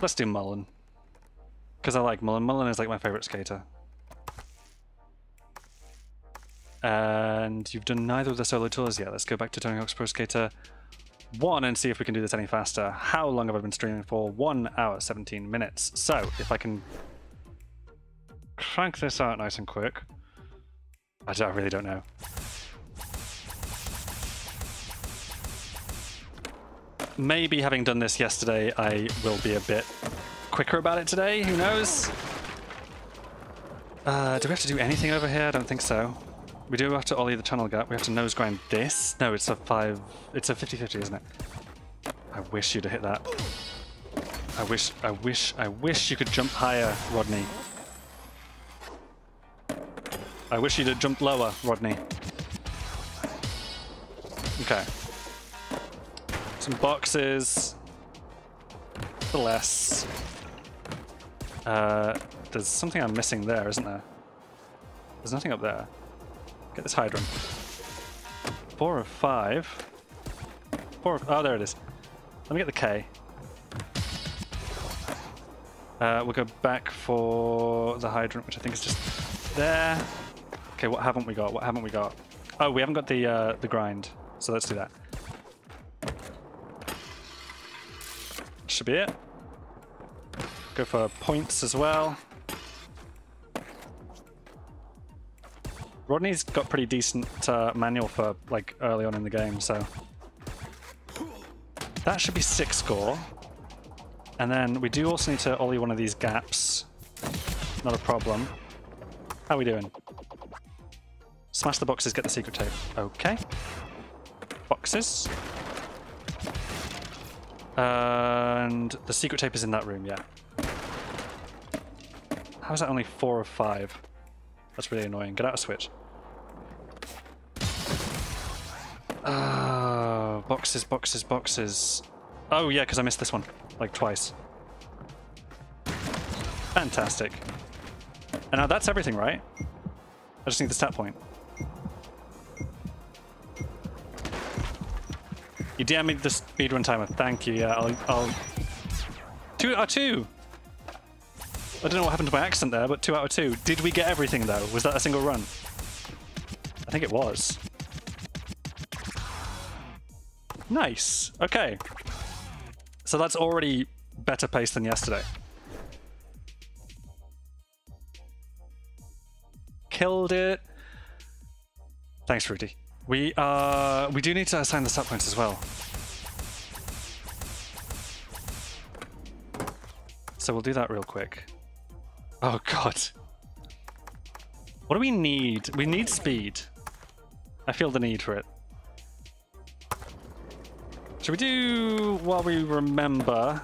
Let's do Mullen. Because I like Mullen. Mullen is like my favorite skater. And you've done neither of the solo tours yet. Let's go back to Tony Hawk's Pro Skater 1 and see if we can do this any faster. How long have I been streaming for? 1 hour, 17 minutes. So, if I can crank this out nice and quick. I, don't, I really don't know. Maybe having done this yesterday, I will be a bit quicker about it today. Who knows? Uh, do we have to do anything over here? I don't think so. We do have to ollie the tunnel gap. We have to nose grind this. No, it's a five. It's a 50-50, isn't it? I wish you'd have hit that. I wish, I wish, I wish you could jump higher, Rodney. I wish you'd have jumped lower, Rodney. Okay. Some boxes. The less. Uh, there's something I'm missing there, isn't there? There's nothing up there. Get this hydrant. Four of five. Four of, oh, there it is. Let me get the K. Uh, we'll go back for the hydrant, which I think is just there. Okay, what haven't we got? What haven't we got? Oh, we haven't got the uh, the grind, so let's do that. Should be it. Go for points as well. Rodney's got pretty decent uh, manual for like early on in the game, so that should be sick score. And then we do also need to ollie one of these gaps. Not a problem. How are we doing? Smash the boxes, get the secret tape. Okay. Boxes. And the secret tape is in that room, yeah. How is that only four of five? That's really annoying. Get out of Switch. Uh, boxes, boxes, boxes. Oh yeah, because I missed this one. Like twice. Fantastic. And now that's everything, right? I just need the stat point. You DM me the speedrun timer. Thank you. Yeah, I'll. I'll... Two out of two. I don't know what happened to my accent there, but two out of two. Did we get everything though? Was that a single run? I think it was. Nice. Okay. So that's already better pace than yesterday. Killed it. Thanks, Fruity. We uh we do need to assign the stat points as well. So we'll do that real quick. Oh god. What do we need? We need speed. I feel the need for it. Should we do while we remember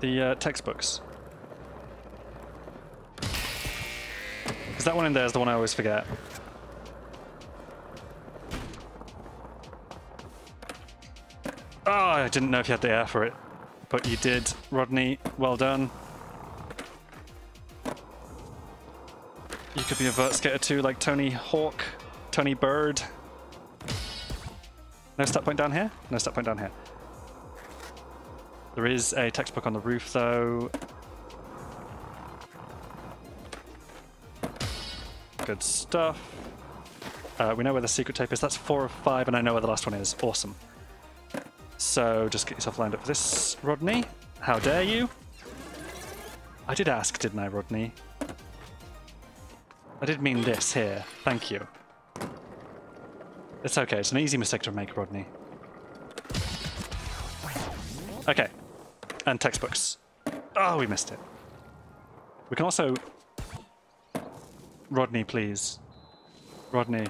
the uh, textbooks? That one in there is the one I always forget. Oh, I didn't know if you had the air for it, but you did, Rodney. Well done. You could be a vert skater too, like Tony Hawk, Tony Bird. No stat point down here? No stat point down here. There is a textbook on the roof though. Good stuff. Uh, we know where the secret tape is. That's four of five, and I know where the last one is. Awesome. So just get yourself lined up for this, Rodney. How dare you? I did ask, didn't I, Rodney? I did mean this here. Thank you. It's okay. It's an easy mistake to make, Rodney. Okay. And textbooks. Oh, we missed it. We can also... Rodney, please. Rodney.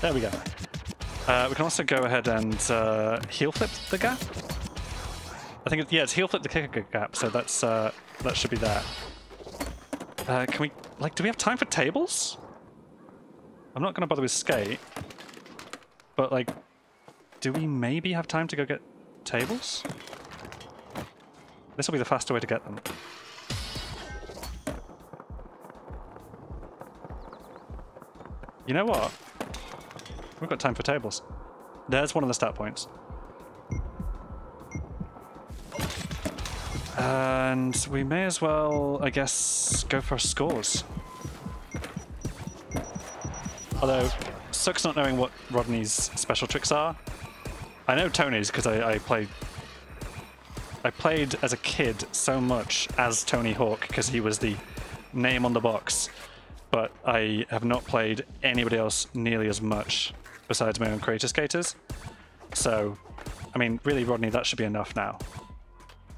There we go. Uh, we can also go ahead and uh, heel flip the gap. I think, it, yeah, it's heel flip the kicker gap, so that's uh, that should be that. Uh, can we, like, do we have time for tables? I'm not going to bother with skate. But, like, do we maybe have time to go get tables? This will be the faster way to get them. You know what? We've got time for tables. There's one of the stat points. And we may as well, I guess, go for scores. Although, sucks not knowing what Rodney's special tricks are. I know Tony's because I, I played I played as a kid so much as Tony Hawk because he was the name on the box, but I have not played anybody else nearly as much besides my own creator skaters. So, I mean, really, Rodney, that should be enough now.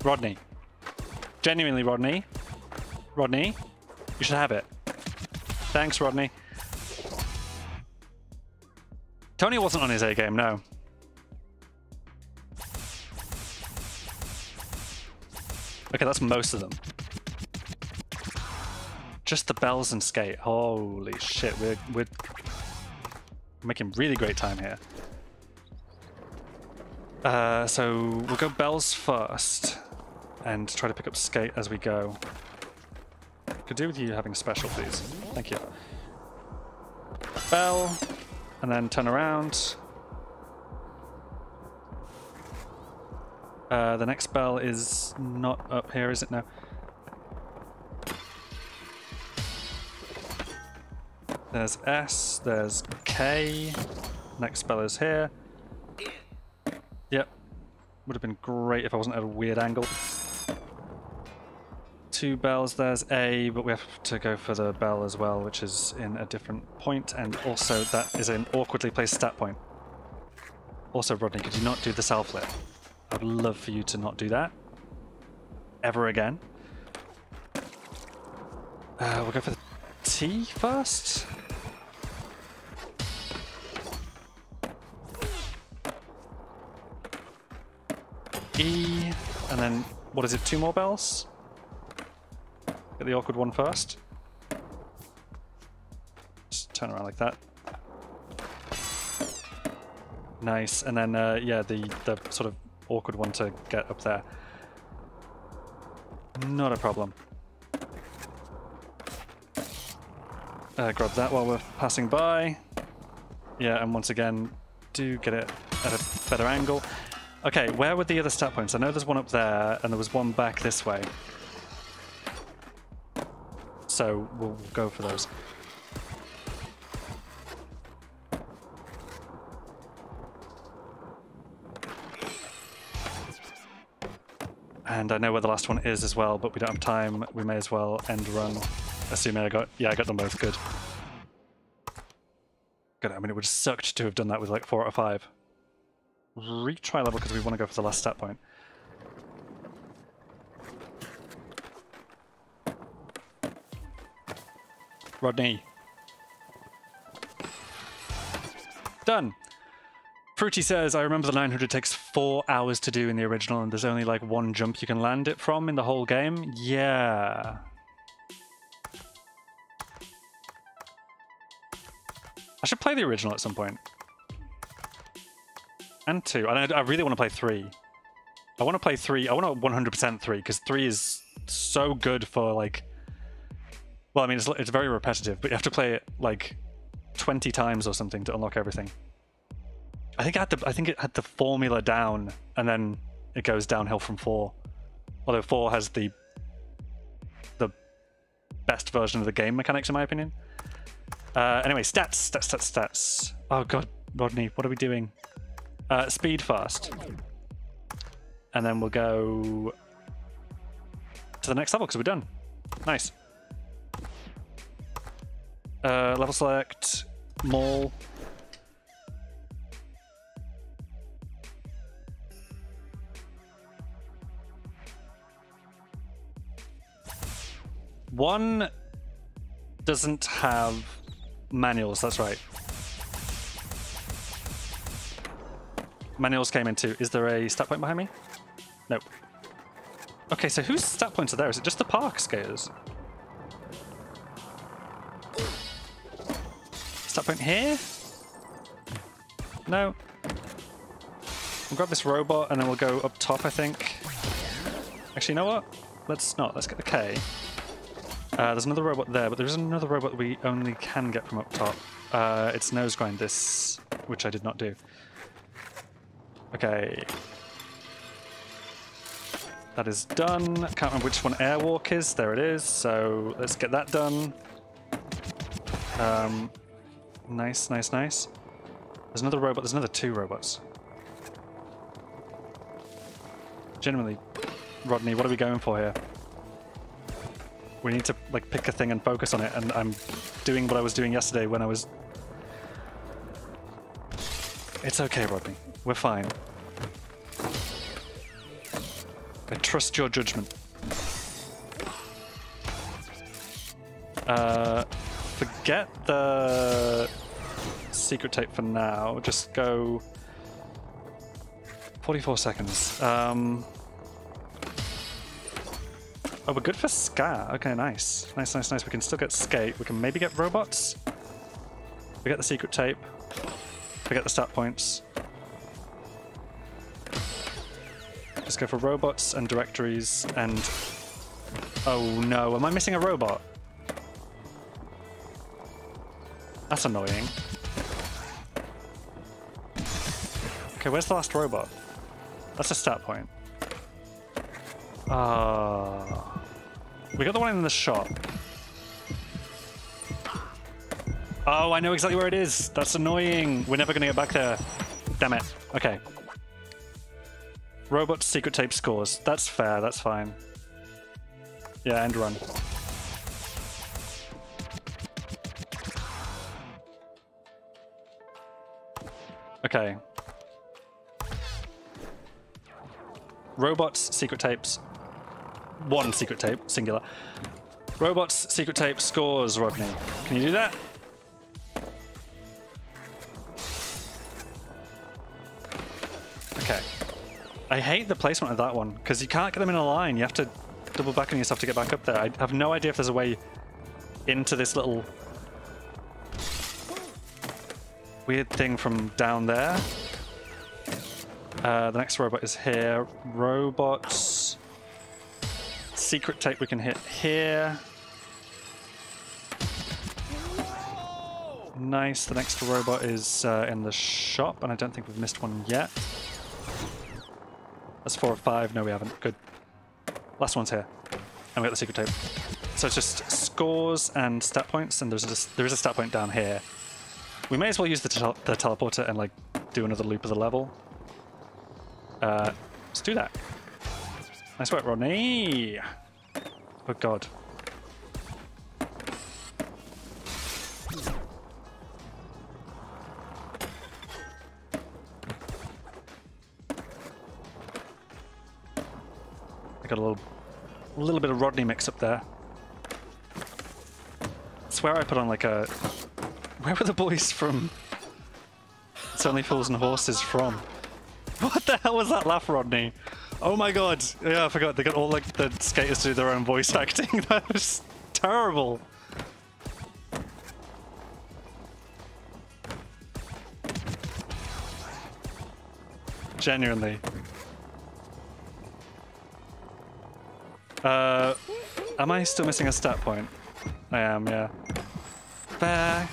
Rodney. Genuinely, Rodney. Rodney, you should have it. Thanks, Rodney. Tony wasn't on his A game, no. Okay, that's most of them. Just the bells and skate. Holy shit, we're, we're making really great time here. Uh, so we'll go bells first and try to pick up skate as we go. Could do with you having special, please. Thank you. Bell, and then turn around. Uh, the next bell is not up here, is it? No. There's S, there's K. Next bell is here. Yep. Would have been great if I wasn't at a weird angle. Two bells, there's A, but we have to go for the bell as well, which is in a different point, and also that is an awkwardly placed stat point. Also, Rodney, could you not do the cell flip? I'd love for you to not do that. Ever again. Uh, we'll go for the T first. E, and then, what is it, two more bells? Get the awkward one first. Just turn around like that. Nice, and then, uh, yeah, the, the sort of awkward one to get up there. Not a problem. Uh, grab that while we're passing by. Yeah, and once again, do get it at a better angle. Okay, where were the other stat points? I know there's one up there, and there was one back this way. So we'll go for those. And I know where the last one is as well, but we don't have time. We may as well end run. Assuming I got... Yeah, I got them both. Good. Good. I mean, it would have sucked to have done that with like four out of five. Retry level because we want to go for the last stat point. Rodney. Done. Fruity says, I remember the 900 takes four hours to do in the original and there's only like one jump you can land it from in the whole game. Yeah. I should play the original at some point. And two. And I, I really want to play three. I want to play three. I want to 100% three because three is so good for like... Well, I mean, it's, it's very repetitive, but you have to play it like 20 times or something to unlock everything. I think I had the I think it had the formula down, and then it goes downhill from four. Although four has the the best version of the game mechanics, in my opinion. Uh, anyway, stats, stats, stats, stats. Oh god, Rodney, what are we doing? Uh, speed fast, and then we'll go to the next level because we're done. Nice. Uh, level select, mall. One doesn't have manuals, that's right. Manuals came into. Is there a stat point behind me? Nope. Okay, so whose stat points are there? Is it just the park skaters? Stat point here? No. We'll grab this robot and then we'll go up top, I think. Actually, you know what? Let's not. Let's get the K. Uh, there's another robot there, but there's another robot we only can get from up top. Uh, it's nose grind this, which I did not do. Okay. That is done. I Can't remember which one Airwalk is. There it is. So let's get that done. Um, nice, nice, nice. There's another robot. There's another two robots. Genuinely, Rodney, what are we going for here? We need to like pick a thing and focus on it, and I'm doing what I was doing yesterday when I was. It's okay, Rodney. We're fine. I trust your judgment. Uh, forget the secret tape for now. Just go 44 seconds. Um, oh, we're good for Ska. Okay, nice. Nice, nice, nice. We can still get Skate. We can maybe get robots. We get the secret tape. We get the stat points. Go for robots and directories and... Oh no, am I missing a robot? That's annoying. Okay, where's the last robot? That's a stat point. Ah. Uh, we got the one in the shop. Oh, I know exactly where it is. That's annoying. We're never going to get back there. Damn it. Okay. Robot secret tape scores. That's fair, that's fine. Yeah, and run. Okay. Robots, secret tapes. One secret tape, singular. Robots, secret tape, scores, Rodney. Can you do that? Okay. I hate the placement of that one, because you can't get them in a line. You have to double back on yourself to get back up there. I have no idea if there's a way into this little weird thing from down there. Uh, the next robot is here. Robots. Secret tape we can hit here. Nice. The next robot is uh, in the shop, and I don't think we've missed one yet. That's four or five. No, we haven't. Good. Last one's here. And we got the secret tape. So it's just scores and stat points, and there's a, there is a stat point down here. We may as well use the, tel the teleporter and like do another loop of the level. Uh, let's do that. Nice work, Rodney. Oh god. A little bit of Rodney mix up there. I swear I put on like a... Where were the boys from? It's only fools and horses from. What the hell was that laugh, Rodney? Oh my god. Yeah, I forgot. They got all like the skaters to do their own voice acting. that was terrible. Genuinely. Uh, am I still missing a stat point? I am, yeah. Fair.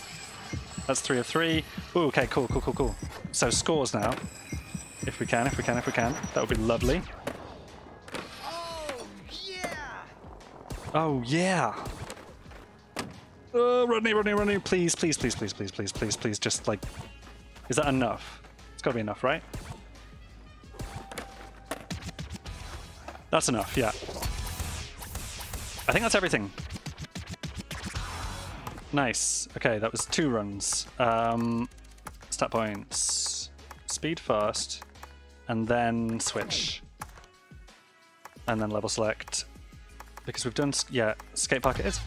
That's three of three. Ooh, okay, cool, cool, cool, cool. So scores now. If we can, if we can, if we can. That would be lovely. Oh, yeah! Oh, yeah! Oh, Rodney, Rodney, Rodney, please, please, please, please, please, please, please, please, just like... Is that enough? It's gotta be enough, right? That's enough, yeah. I think that's everything. Nice. Okay, that was two runs. Um, stat points. Speed first, and then switch. And then level select. Because we've done, yeah, skate park it is.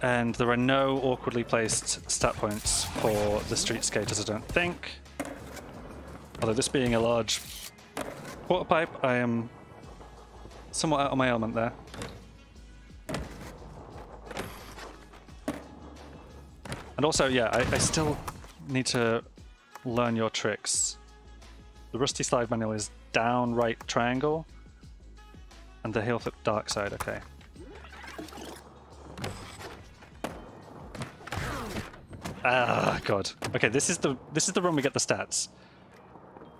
And there are no awkwardly placed stat points for the street skaters, I don't think. Although this being a large water pipe, I am somewhat out of my element there. And also, yeah, I, I still need to learn your tricks. The Rusty Slide manual is down right triangle, and the heel flip darkslide, okay. Ah, God. Okay, this is the this is the run we get the stats.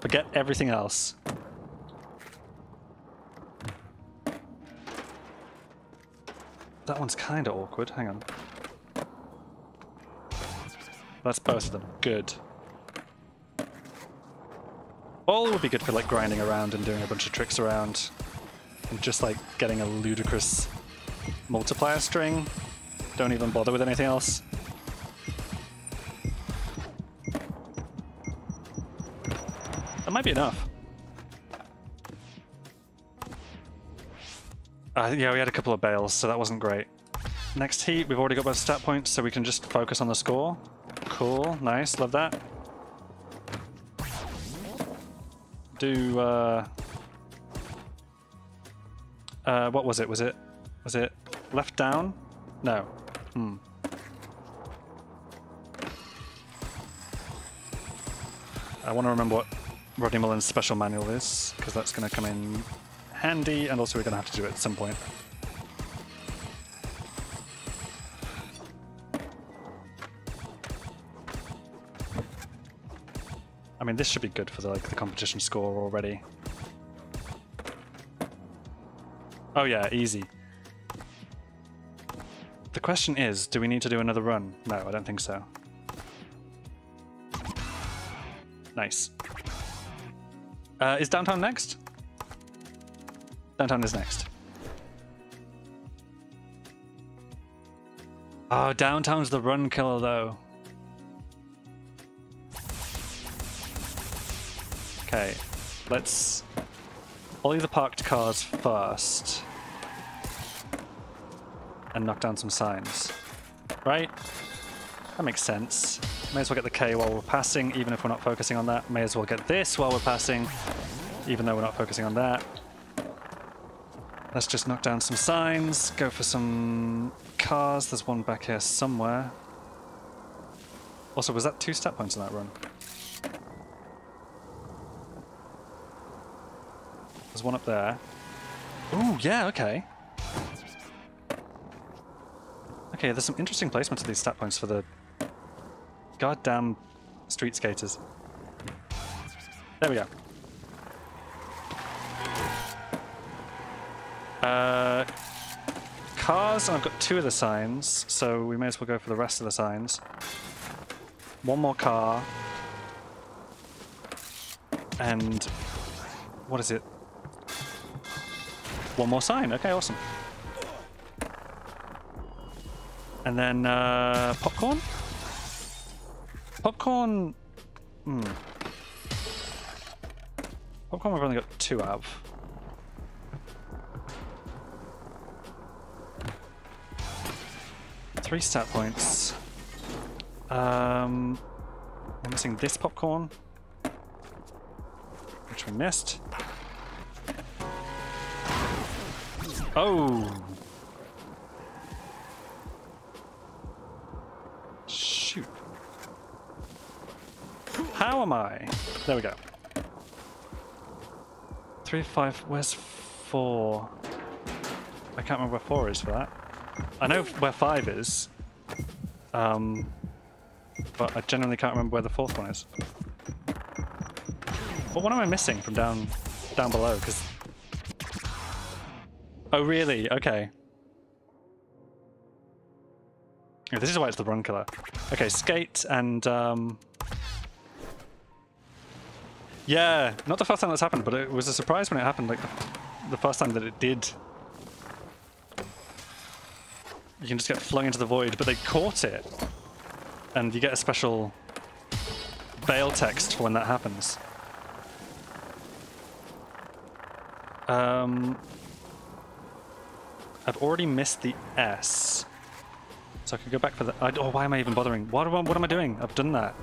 Forget everything else. That one's kind of awkward. Hang on. That's both of them. Good. All would be good for like grinding around and doing a bunch of tricks around. And just like getting a ludicrous multiplier string. Don't even bother with anything else. Might be enough. Uh, yeah, we had a couple of bails, so that wasn't great. Next heat, we've already got both stat points, so we can just focus on the score. Cool, nice, love that. Do, uh... Uh, what was it? Was it... Was it left down? No. Hmm. I want to remember what Rodney Mullen's special manual is, because that's going to come in handy, and also we're going to have to do it at some point. I mean, this should be good for the, like the competition score already. Oh yeah, easy. The question is, do we need to do another run? No, I don't think so. Nice. Uh, is downtown next? Downtown is next. Oh, downtown's the run killer though. Okay, let's ollie the parked cars first and knock down some signs. Right? That makes sense. May as well get the K while we're passing, even if we're not focusing on that. May as well get this while we're passing, even though we're not focusing on that. Let's just knock down some signs, go for some cars. There's one back here somewhere. Also, was that two stat points in that run? There's one up there. Ooh, yeah, okay. Okay, there's some interesting placements of these stat points for the goddamn street skaters. There we go. Uh, cars, I've got two of the signs, so we may as well go for the rest of the signs. One more car. And what is it? One more sign. Okay, awesome. And then uh, popcorn. Popcorn. Hmm. Popcorn. We've only got two out of. Three stat points. Um, I'm missing this popcorn, which we missed. Oh! Shoot. How am I? There we go. Three, five, where's four? I can't remember where four is for that. I know where five is, um, but I genuinely can't remember where the fourth one is. But what am I missing from down down below? Because oh really? Okay. Yeah, this is why it's the run killer. Okay, skate and um, yeah, not the first time that's happened, but it was a surprise when it happened. Like the, the first time that it did you can just get flung into the void, but they caught it. And you get a special bail text for when that happens. Um, I've already missed the S. So I could go back for the... I, oh, why am I even bothering? What, what, what am I doing? I've done that.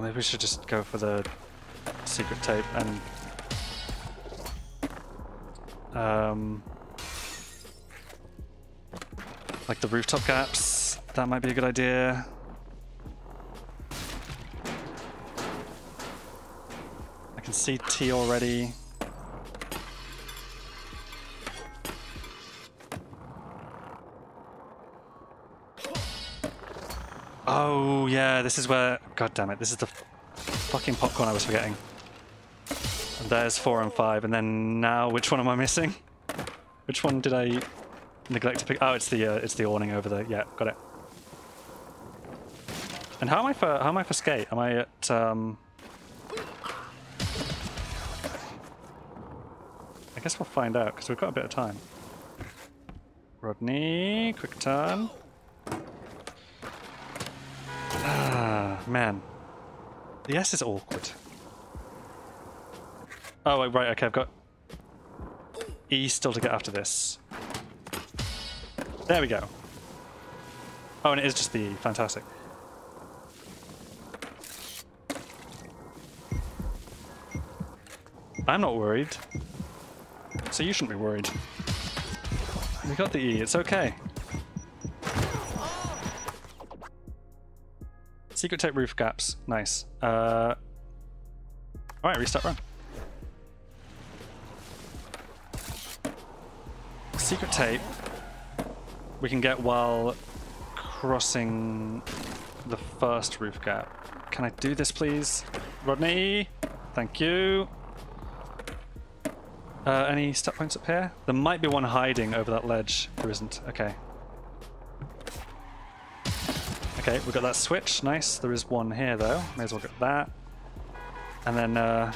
Maybe we should just go for the secret tape and um, like the rooftop gaps, that might be a good idea. I can see T already. Oh, yeah, this is where... God damn it, this is the fucking popcorn I was forgetting. And there's four and five, and then now, which one am I missing? Which one did I neglect to pick? Oh, it's the uh, it's the awning over there. Yeah, got it. And how am I for how am I for skate? Am I at um? I guess we'll find out because we've got a bit of time. Rodney, quick turn. Ah, man. The S is awkward. Oh, wait, right, okay, I've got E still to get after this. There we go. Oh, and it is just the E. Fantastic. I'm not worried. So you shouldn't be worried. We got the E, it's okay. Secret tape roof gaps, nice. Uh, Alright, restart run. Secret tape we can get while crossing the first roof gap. Can I do this, please? Rodney? Thank you. Uh, any step points up here? There might be one hiding over that ledge. There isn't. Okay. Okay, we got that switch. Nice. There is one here, though. May as well get that. And then, uh,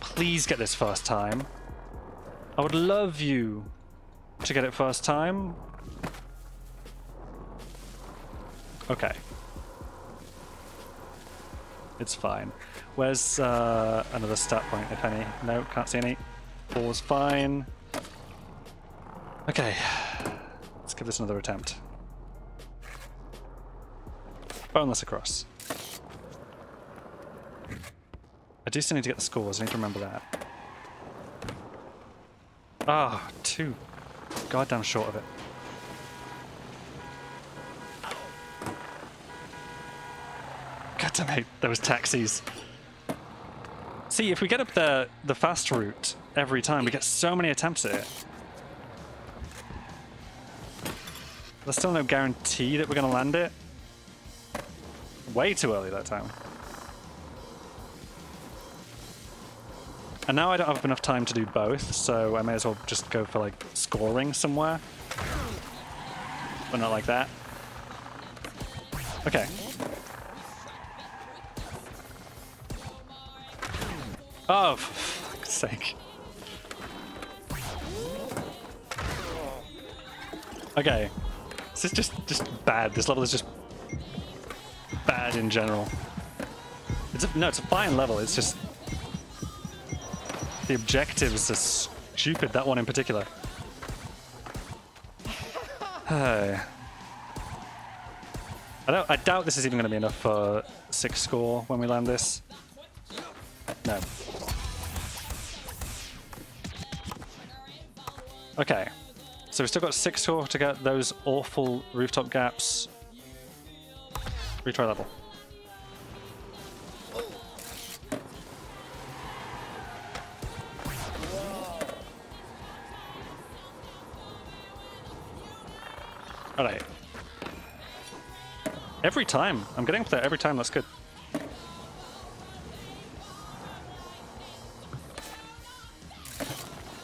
please get this first time. I would love you to get it first time. Okay. It's fine. Where's uh, another stat point, if any? No, can't see any. Four's fine. Okay. Let's give this another attempt. Boneless across. I do still need to get the scores, I need to remember that. Ah, too goddamn short of it. God damn it, those taxis. See, if we get up the, the fast route every time, we get so many attempts at it. There's still no guarantee that we're going to land it. Way too early that time. And now I don't have enough time to do both, so I may as well just go for like scoring somewhere. But not like that. Okay. Oh, for fuck's sake. Okay. This is just just bad. This level is just in general. It's a, no, it's a fine level. It's just the objectives are stupid. That one in particular. I don't. I doubt this is even going to be enough for sick score when we land this. No. Okay. So we've still got sick score to get those awful rooftop gaps. Retry level. Alright. Every time. I'm getting up there every time, that's good.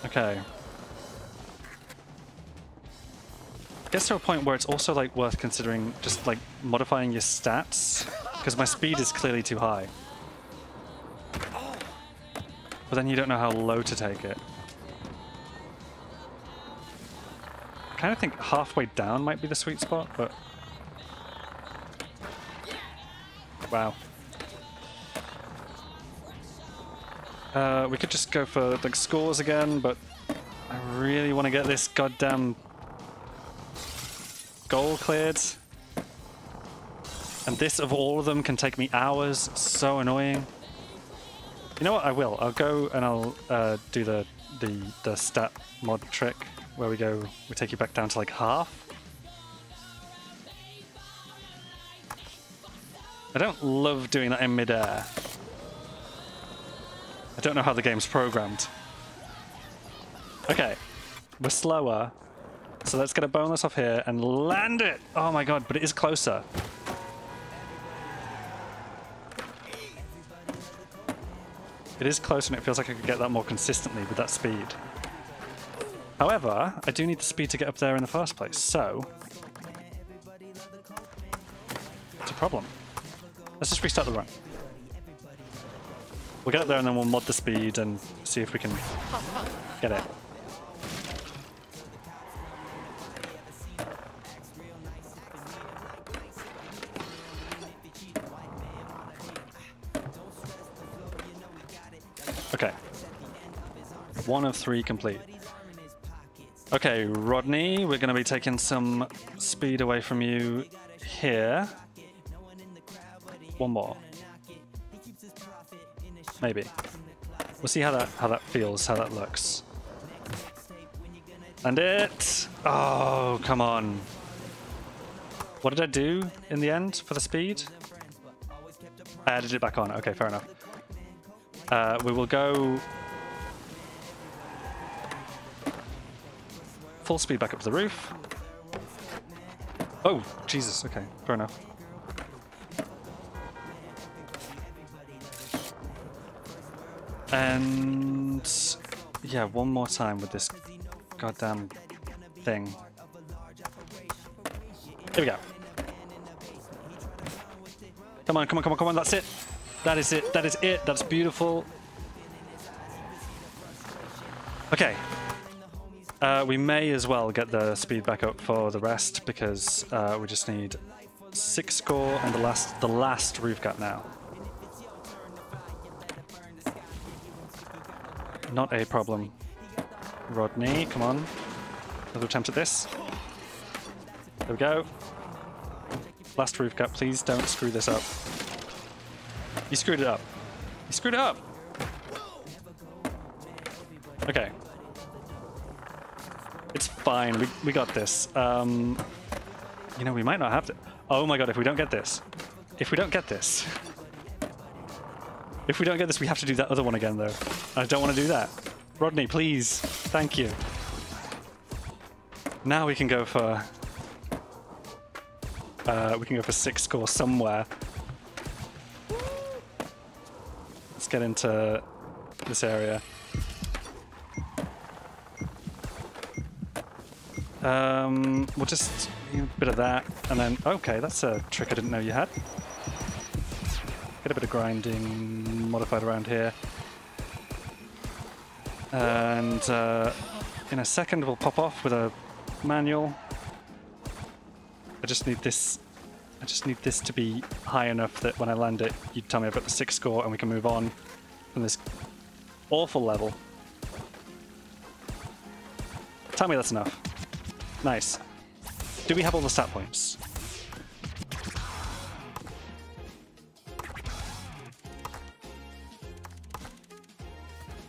Okay. gets to a point where it's also like worth considering just like modifying your stats because my speed is clearly too high. But then you don't know how low to take it. Kind of think halfway down might be the sweet spot, but... Wow. Uh, we could just go for like scores again, but I really want to get this goddamn goal cleared. And this of all of them can take me hours. So annoying. You know what? I will. I'll go and I'll uh, do the, the the stat mod trick where we go, we take you back down to like half. I don't love doing that in midair. I don't know how the game's programmed. Okay, we're slower, so let's get a boneless off here and land it! Oh my god, but it is closer. It is close and it feels like I could get that more consistently with that speed. However, I do need the speed to get up there in the first place, so... It's a problem. Let's just restart the run. We'll get up there and then we'll mod the speed and see if we can get it. Okay. One of three complete. Okay, Rodney, we're going to be taking some speed away from you here. One more. Maybe. We'll see how that how that feels, how that looks. And it. Oh, come on. What did I do in the end for the speed? I added it back on. Okay, fair enough. Uh, we will go full speed back up to the roof. Oh, Jesus. Okay, fair enough. And yeah, one more time with this goddamn thing. Here we go. Come on, come on, come on, come on, that's it. That is it, that is it, that's beautiful. Okay. Uh, we may as well get the speed back up for the rest because uh, we just need sick score on the last the last roof gap now. Not a problem. Rodney, come on. Another attempt at this. There we go. Last roof gap, please don't screw this up. You screwed it up. You screwed it up! Okay. Fine, we, we got this. Um, you know, we might not have to... Oh my god, if we don't get this. If we don't get this. If we don't get this, we have to do that other one again, though. I don't want to do that. Rodney, please. Thank you. Now we can go for... Uh, we can go for sick score somewhere. Let's get into this area. Um, we'll just a bit of that, and then okay, that's a trick I didn't know you had. Get a bit of grinding modified around here, and uh, in a second we'll pop off with a manual. I just need this. I just need this to be high enough that when I land it, you tell me I've got the sick score, and we can move on from this awful level. Tell me that's enough. Nice. Do we have all the stat points?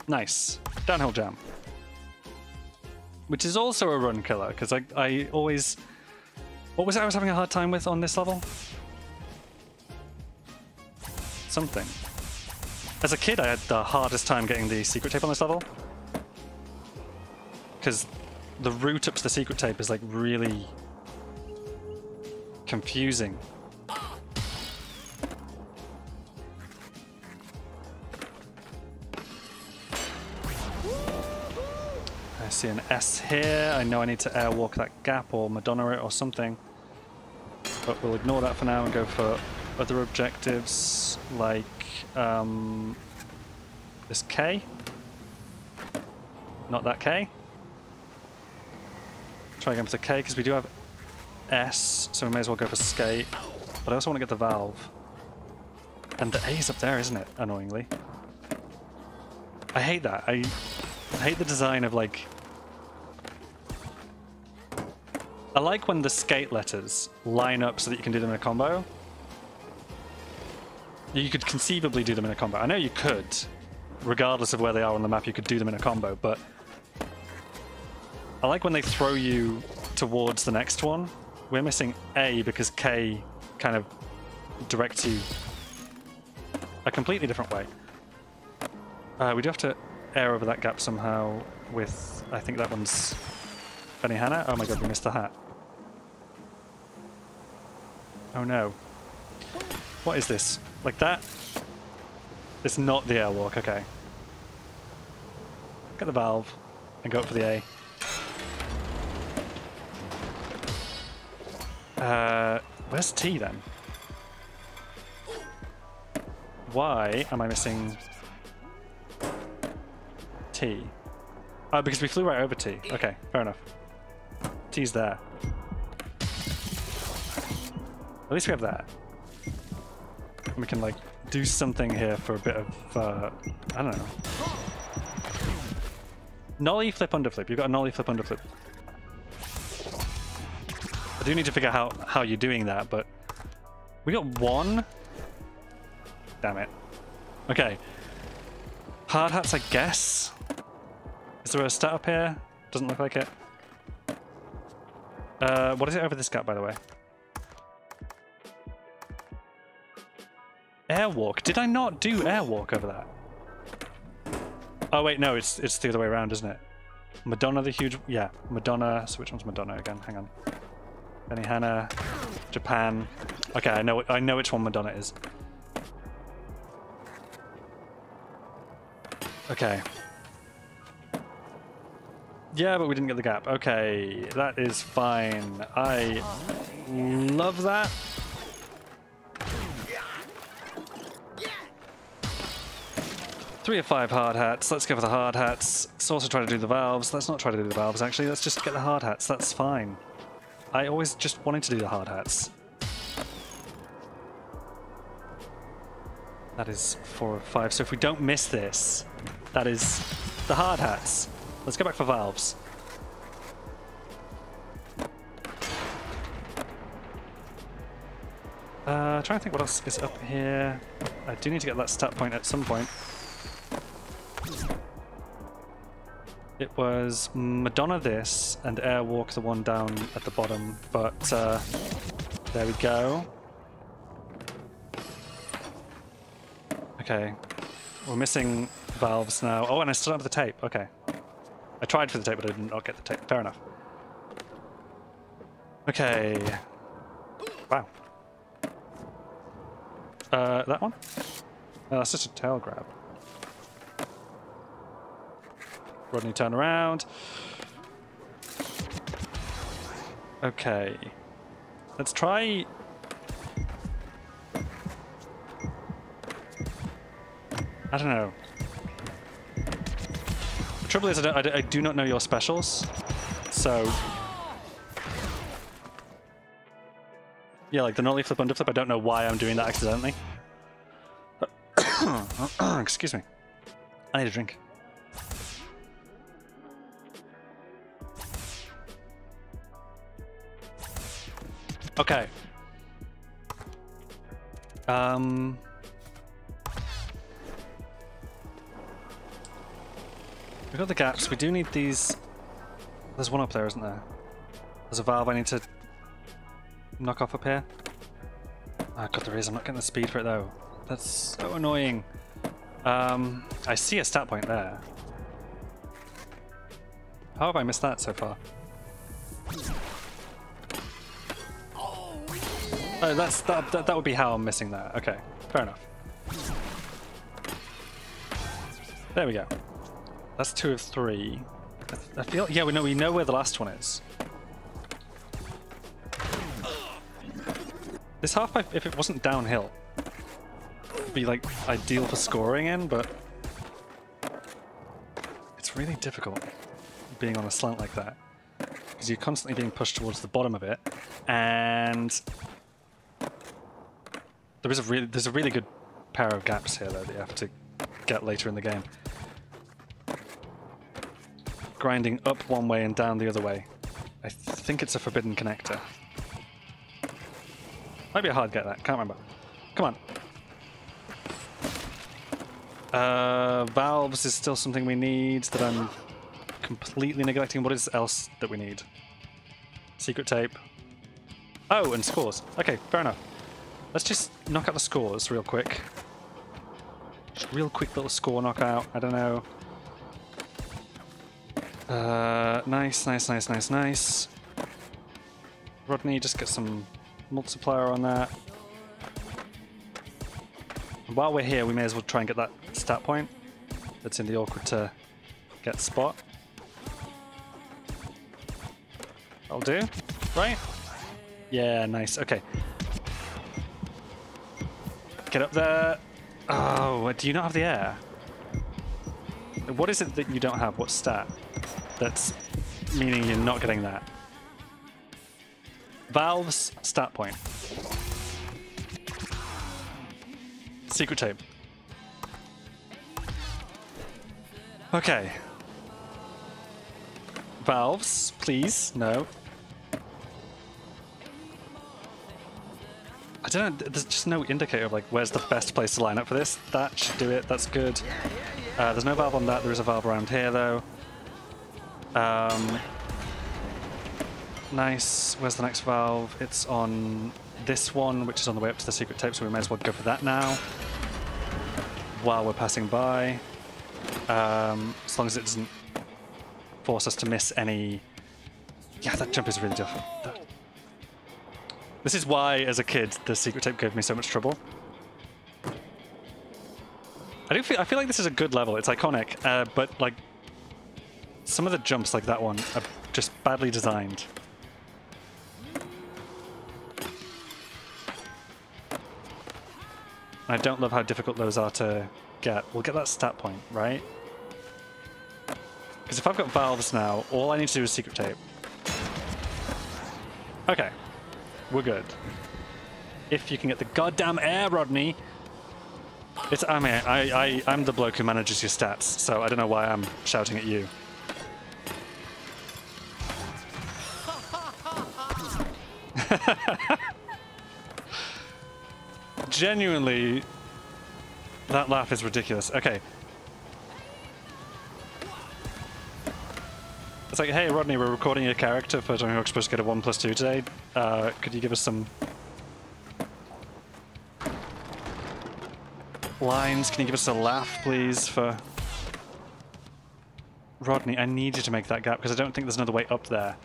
Nice. Downhill jam. Which is also a run killer, because I, I always... What was it I was having a hard time with on this level? Something. As a kid, I had the hardest time getting the secret tape on this level. Because the route up to the secret tape is like really confusing. I see an S here. I know I need to airwalk that gap or Madonna it or something. But we'll ignore that for now and go for other objectives like um, this K. Not that K. Try again for the K because we do have S, so we may as well go for skate. But I also want to get the valve. And the A is up there, isn't it? Annoyingly. I hate that. I, I hate the design of like... I like when the skate letters line up so that you can do them in a combo. You could conceivably do them in a combo. I know you could, regardless of where they are on the map, you could do them in a combo, but I like when they throw you towards the next one. We're missing A because K kind of directs you a completely different way. Uh, we do have to air over that gap somehow with, I think that one's Benihana. Oh my god, we missed the hat. Oh no. What is this? Like that? It's not the airwalk, okay. get the valve and go up for the A. Uh, where's T then? Why am I missing T? Oh, because we flew right over T. Okay, fair enough. T's there. At least we have that. We can like do something here for a bit of uh, I don't know. Nollie flip under flip. You've got a nollie flip underflip. I do need to figure out how, how you're doing that, but we got one. Damn it. Okay. Hard hats, I guess. Is there a stat up here? Doesn't look like it. Uh, what is it over this gap, by the way? Airwalk. Did I not do airwalk over that? Oh wait, no, it's it's the other way around, isn't it? Madonna the huge yeah, Madonna. So which one's Madonna again? Hang on. Benihana, Japan. Okay, I know I know which one Madonna is. Okay. Yeah, but we didn't get the gap. Okay, that is fine. I love that. Three of five hard hats. Let's go for the hard hats. Let's also try to do the valves. Let's not try to do the valves, actually. Let's just get the hard hats. That's fine. I always just wanted to do the hard hats. That is four of five. So if we don't miss this, that is the hard hats. Let's go back for valves. Uh, trying to think what else is up here. I do need to get that stat point at some point. It was Madonna this and Airwalk the one down at the bottom, but uh, there we go. Okay, we're missing valves now. Oh, and I still have the tape. Okay. I tried for the tape, but I did not get the tape. Fair enough. Okay. Wow. Uh, that one? No, that's just a tail grab. Rodney, turn around. Okay. Let's try... I don't know. The trouble is, I, don't, I, I do not know your specials, so... Yeah, like the nollie flip underflip, I don't know why I'm doing that accidentally. Excuse me. I need a drink. Okay. Um. We've got the gaps. We do need these. There's one up there, isn't there? There's a valve I need to knock off up here. Oh god, there is. I'm not getting the speed for it though. That's so annoying. Um, I see a stat point there. How have I missed that so far? Oh, that's that, that. That would be how I'm missing that. Okay, fair enough. There we go. That's two of three. I, feel. Yeah, we know. We know where the last one is. This half pipe, if it wasn't downhill, would be like ideal for scoring in, but it's really difficult being on a slant like that because you're constantly being pushed towards the bottom of it, and there is a really there's a really good pair of gaps here though that you have to get later in the game. Grinding up one way and down the other way. I think it's a forbidden connector. Might be a hard get that, can't remember. Come on. Uh, valves is still something we need that I'm completely neglecting. What is else that we need? Secret tape. Oh, and scores. Okay, fair enough. Let's just knock out the scores real quick. Just real quick little score knockout. I don't know. Uh, nice, nice, nice, nice, nice. Rodney, just get some multiplier on that. And while we're here, we may as well try and get that stat point that's in the awkward to Get spot. I'll do. Right? Yeah, nice. Okay. Get up there. Oh, do you not have the air? What is it that you don't have? What stat? That's meaning you're not getting that. Valve's stat point. Secret tape. Okay. Valves, please. No. I don't know. There's just no indicator of like where's the best place to line up for this. That should do it. That's good. Uh, there's no valve on that. There is a valve around here though. Um, nice. Where's the next valve? It's on this one, which is on the way up to the secret tape, so we may as well go for that now. While we're passing by. Um, as long as it doesn't force us to miss any... Yeah, that jump is really tough. That- This is why, as a kid, the secret tape gave me so much trouble. I do feel I feel like this is a good level. It's iconic, uh, but like some of the jumps, like that one, are just badly designed. I don't love how difficult those are to get. We'll get that stat point, right? Because if I've got valves now, all I need to do is secret tape. Okay, we're good. If you can get the goddamn air, Rodney. It's I mean I, I I'm the bloke who manages your stats, so I don't know why I'm shouting at you. Genuinely, that laugh is ridiculous. Okay. Like, hey Rodney, we're recording your character for Tony Hawk's supposed to get a 1 plus 2 today. Uh, could you give us some lines? Can you give us a laugh, please, for... Rodney, I need you to make that gap, because I don't think there's another way up there.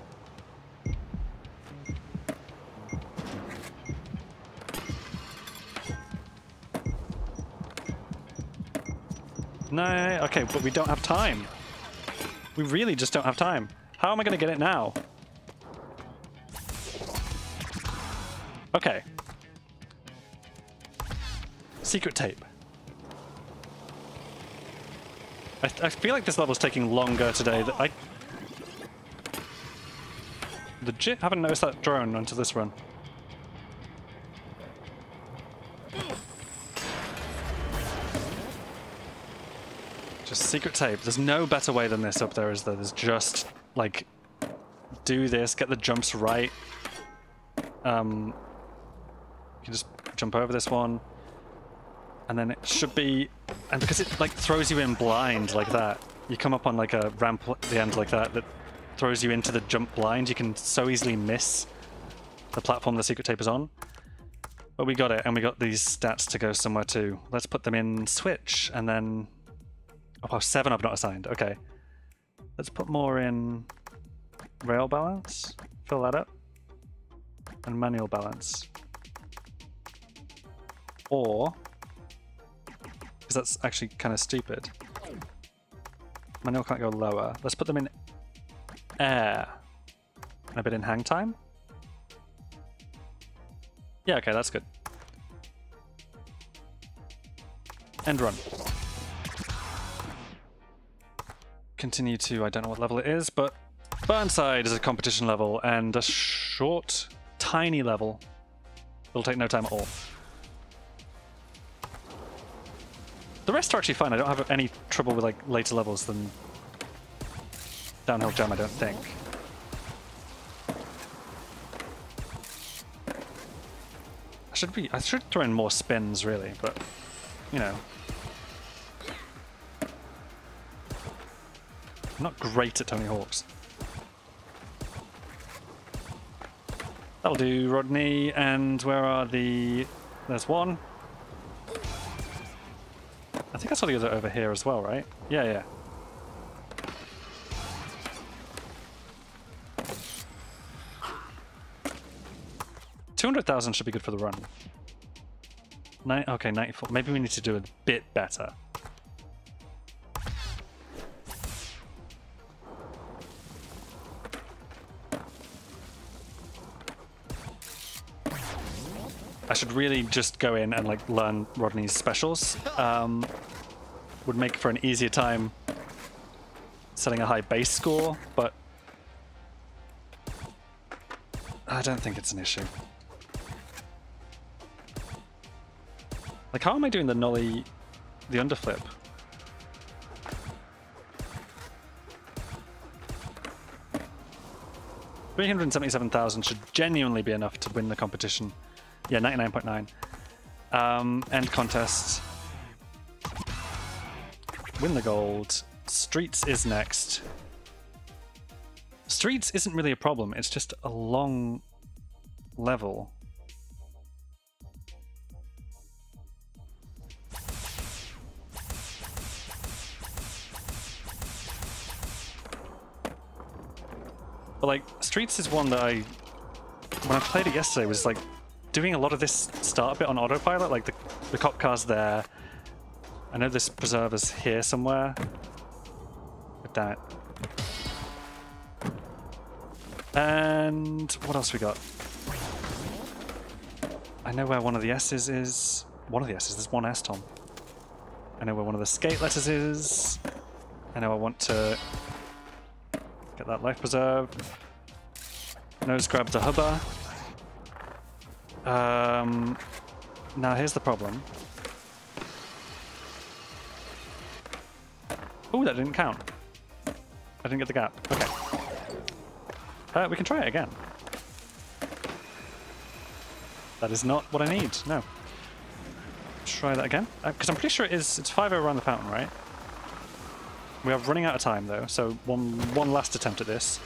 No, okay, but we don't have time. We really just don't have time. How am I going to get it now? Okay. Secret tape. I, I feel like this level's taking longer today. That I legit haven't noticed that drone until this run. Secret tape. There's no better way than this up there, is there? There's just, like, do this, get the jumps right. Um, you can just jump over this one. And then it should be... And because it, like, throws you in blind like that, you come up on, like, a ramp at the end like that that throws you into the jump blind, you can so easily miss the platform the secret tape is on. But we got it, and we got these stats to go somewhere too. Let's put them in Switch, and then Oh, seven I've not assigned. Okay. Let's put more in rail balance. Fill that up. And manual balance. Or, because that's actually kind of stupid. Manual can't go lower. Let's put them in air. And a bit in hang time. Yeah, okay, that's good. End run continue to, I don't know what level it is, but Burnside is a competition level and a short, tiny level. It'll take no time at all. The rest are actually fine. I don't have any trouble with like later levels than Downhill Jam, I don't think. I should be, I should throw in more spins really, but you know, I'm not great at Tony Hawk's. That'll do, Rodney. And where are the... There's one. I think I saw the other over here as well, right? Yeah, yeah. Two hundred thousand should be good for the run. Nine, okay, ninety-four. Maybe we need to do a bit better. I should really just go in and like learn Rodney's specials. Um, would make for an easier time setting a high base score, but I don't think it's an issue. Like, how am I doing the nollie, the underflip? Three hundred seventy-seven thousand should genuinely be enough to win the competition. Yeah, ninety-nine point nine. Um, end contest. Win the gold. Streets is next. Streets isn't really a problem, it's just a long level. But like, Streets is one that I, when I played it yesterday, was like doing a lot of this start bit on autopilot, like the, the cop car's there. I know this preserver's here somewhere. But damn it. And what else we got? I know where one of the S's is. One of the S's, there's one S, Tom. I know where one of the skate letters is. I know I want to get that life preserve. Nose grab the hubba. Um, now here's the problem. Oh, that didn't count. I didn't get the gap. Okay. Uh, we can try it again. That is not what I need. No. Try that again. Because uh, I'm pretty sure it is. It's 5 around the fountain, right? We are running out of time, though. So one one last attempt at this.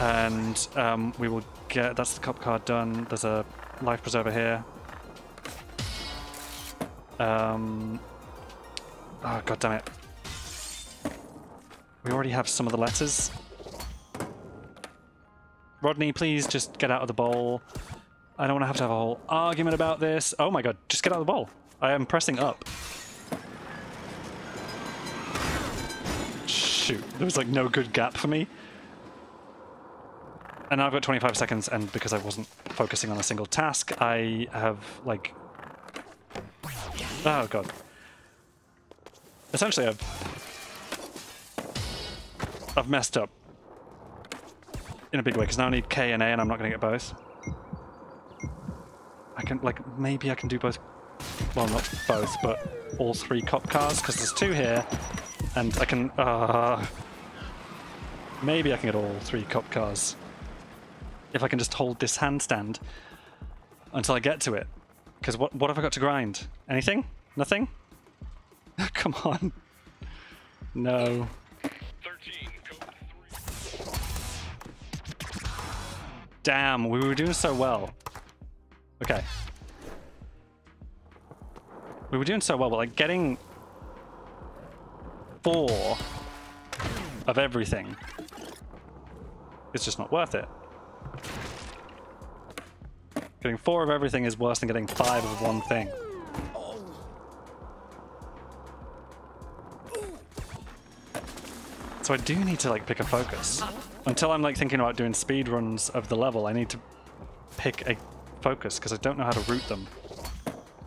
And um, we will get... That's the cop card done. There's a life preserver here. Um, Oh, god damn it. We already have some of the letters. Rodney, please just get out of the bowl. I don't want to have to have a whole argument about this. Oh my god, just get out of the bowl. I am pressing up. Shoot, there was like no good gap for me. And now I've got 25 seconds, and because I wasn't focusing on a single task, I have like... Oh god. Essentially, I've I've messed up in a big way because now I need K and A, and I'm not going to get both. I can like maybe I can do both. Well, not both, but all three cop cars because there's two here, and I can. Uh, maybe I can get all three cop cars if I can just hold this handstand until I get to it. Because what what have I got to grind? Anything? Nothing? Come on. No. 13, Damn, we were doing so well. Okay. We were doing so well, but like getting four of everything is just not worth it. Getting four of everything is worse than getting five of one thing. So I do need to like pick a focus. Until I'm like thinking about doing speed runs of the level, I need to pick a focus because I don't know how to route them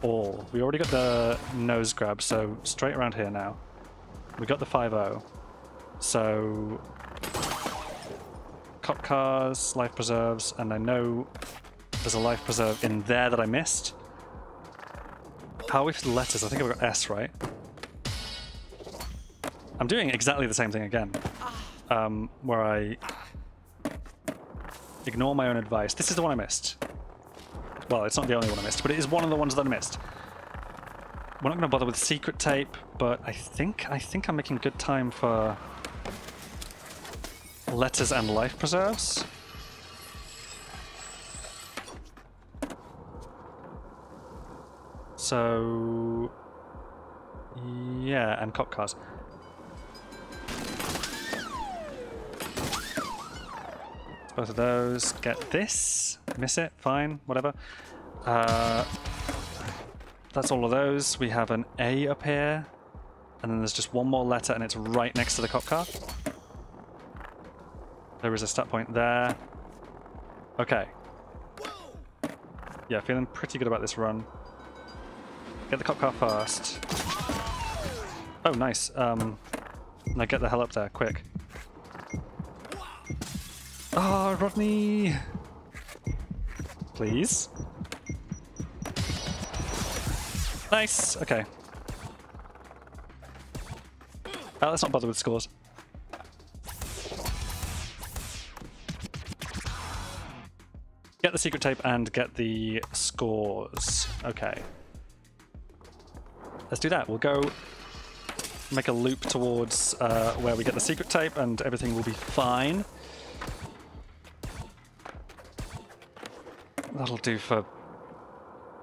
all. We already got the nose grab, so straight around here now. We got the 5-0. So cop cars, life preserves, and I know there's a life preserve in there that I missed. How are we for the letters? I think I've got S, right? I'm doing exactly the same thing again, um, where I ignore my own advice. This is the one I missed. Well, it's not the only one I missed, but it is one of the ones that I missed. We're not going to bother with secret tape, but I think I think I'm making good time for letters and life preserves. So yeah, and cop cars. Both of those. Get this. Miss it. Fine. Whatever. Uh, that's all of those. We have an A up here. And then there's just one more letter and it's right next to the cop car. There is a stat point there. Okay. Yeah, feeling pretty good about this run. Get the cop car first. Oh, nice. Um, now get the hell up there, quick. Ah, oh, Rodney! Please. Nice. Okay. Uh, let's not bother with scores. Get the secret tape and get the scores. Okay. Let's do that. We'll go make a loop towards uh, where we get the secret tape and everything will be fine. That'll do for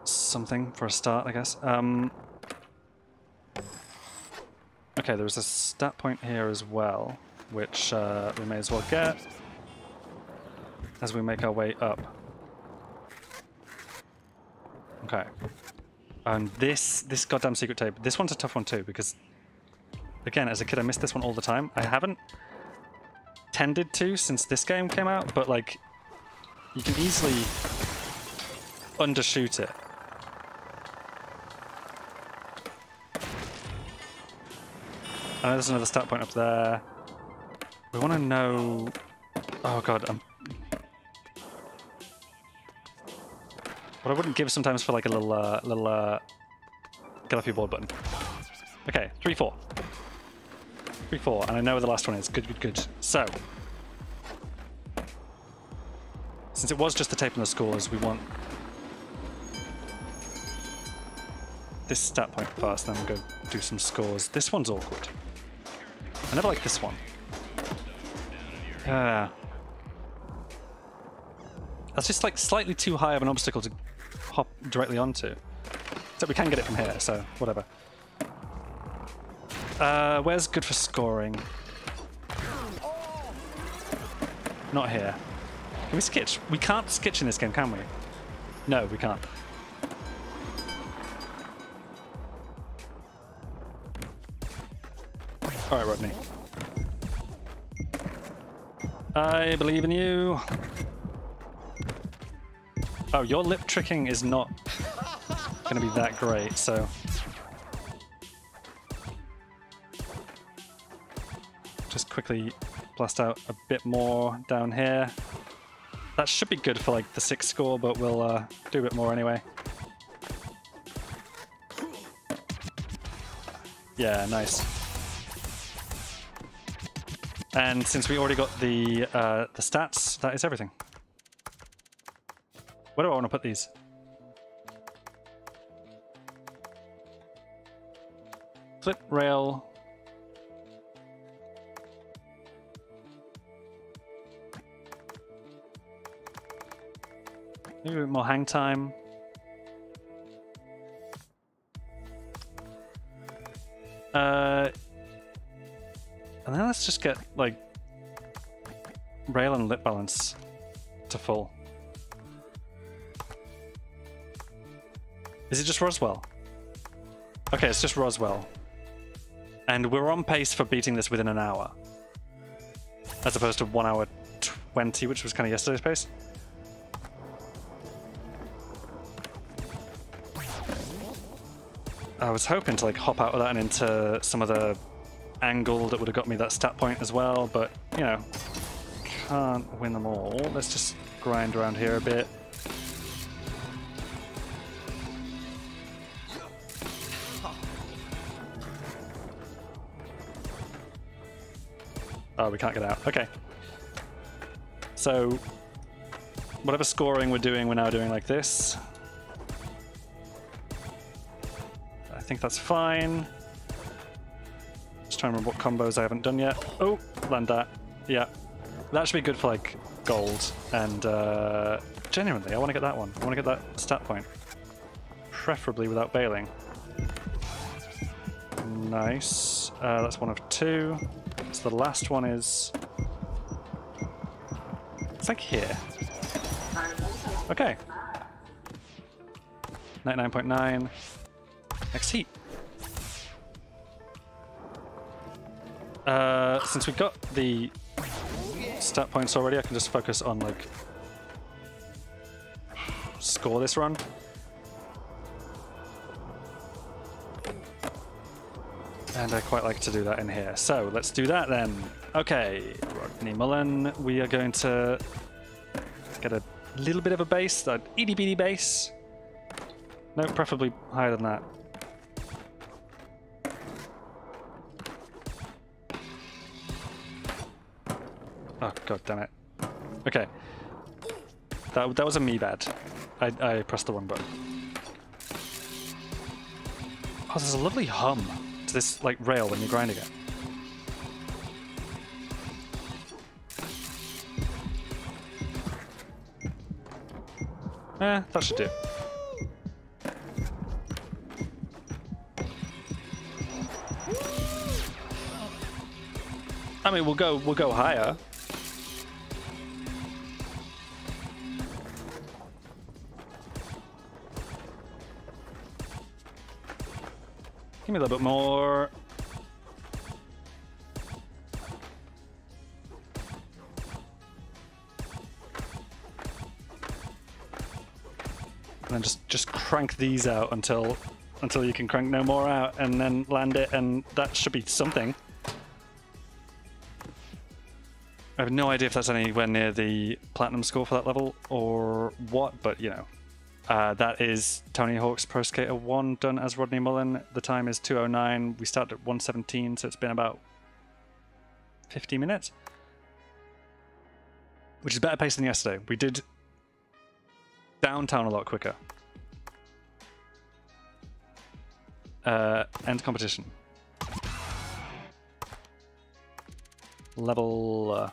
something for a start, I guess. Um, okay, there's a stat point here as well, which uh, we may as well get as we make our way up. Okay. And this this goddamn secret tape, this one's a tough one too, because again, as a kid I missed this one all the time. I haven't tended to since this game came out, but like you can easily undershoot it. I know there's another stat point up there. We want to know... Oh god, I'm... What I wouldn't give sometimes for like a little, uh, little, uh, get off your board button. Okay, 3, 4. 3, 4, and I know where the last one is. Good, good, good. So, since it was just the tape and the scores, we want this stat point first, then we'll go do some scores. This one's awkward. I never like this one. Yeah. That's just like slightly too high of an obstacle to hop directly onto. So we can get it from here, so whatever. Uh, where's good for scoring? Not here. Can we skitch? We can't skitch in this game, can we? No, we can't. Alright, Rodney. I believe in you. Oh, your lip tricking is not going to be that great, so... Just quickly blast out a bit more down here. That should be good for like the sixth score, but we'll uh, do a bit more anyway. Yeah, nice. And since we already got the uh, the stats, that is everything. Where do I want to put these? Flip rail. Maybe a bit more hang time. Uh, and then let's just get, like, rail and lip balance to full. Is it just Roswell? Okay, it's just Roswell. And we're on pace for beating this within an hour. As opposed to 1 hour 20, which was kind of yesterday's pace. I was hoping to like hop out of that and into some of the angle that would have got me that stat point as well, but, you know, can't win them all. Let's just grind around here a bit. Oh, we can't get out. Okay. So, whatever scoring we're doing, we're now doing like this. I think that's fine Just trying to remember what combos I haven't done yet. Oh, land that. Yeah. That should be good for like gold. And uh, genuinely, I want to get that one. I want to get that stat point. Preferably without bailing. Nice. Uh, that's one of two. So the last one is... It's like here. Okay. 99.9. Next heat. Uh, since we've got the stat points already, I can just focus on like score this run. And I quite like to do that in here. So let's do that then. Okay, Rodney Mullen, we are going to get a little bit of a base, an itty bitty base. No, preferably higher than that. Oh, god damn it. Okay. That, that was a me bad. I, I pressed the wrong button. Oh, there's a lovely hum this like rail when you're grinding it. Eh, that should do. I mean, we'll go we'll go higher. Give me a little bit more. And then just just crank these out until until you can crank no more out, and then land it, and that should be something. I have no idea if that's anywhere near the platinum score for that level or what, but you know. Uh, that is Tony Hawk's Pro Skater 1 done as Rodney Mullen. The time is 209. We started at 117, so it's been about 50 minutes. Which is better pace than yesterday. We did downtown a lot quicker. Uh, end competition. Level uh,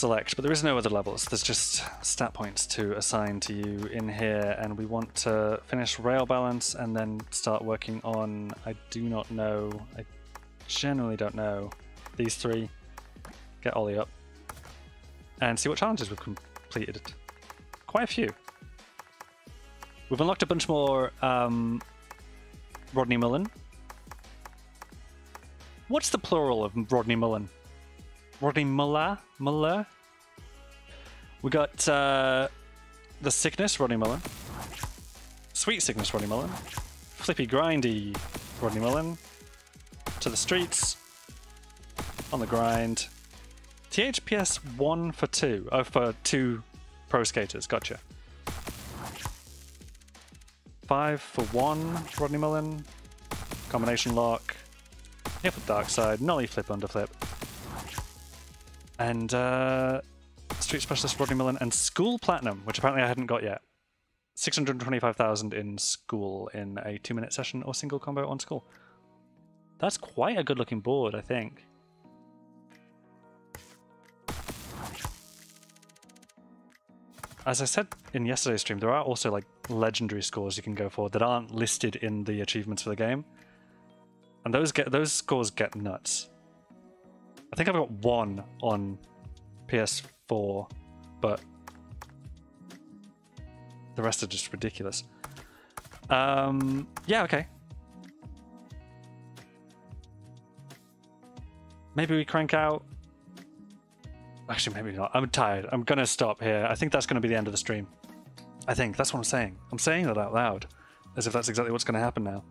select, but there is no other levels. There's just stat points to assign to you in here, and we want to finish rail balance and then start working on. I do not know. I generally don't know. These three. Get Ollie up. And see what challenges we've completed. Quite a few. We've unlocked a bunch more um, Rodney Mullen. What's the plural of Rodney Mullen? Rodney Muller? Muller? We got uh, the Sickness, Rodney Mullen. Sweet Sickness, Rodney Mullen. Flippy Grindy, Rodney Mullen. To the streets. On the grind. THPS 1 for 2. Oh, for 2 pro skaters. Gotcha. 5 for 1, Rodney Mullen. Combination lock. Hip with darkslide. Nollie flip underflip. And uh, Street Specialist Rodney Mullen and School Platinum, which apparently I hadn't got yet. 625,000 in school in a two minute session or single combo on school. That's quite a good looking board, I think. As I said in yesterday's stream, there are also like legendary scores you can go for that aren't listed in the achievements for the game. And those get those scores get nuts. I think I've got one on PS4, but the rest are just ridiculous. Um, yeah, okay. Maybe we crank out. Actually, maybe not. I'm tired. I'm gonna stop here. I think that's gonna be the end of the stream. I think that's what I'm saying. I'm saying that out loud, as if that's exactly what's gonna happen now.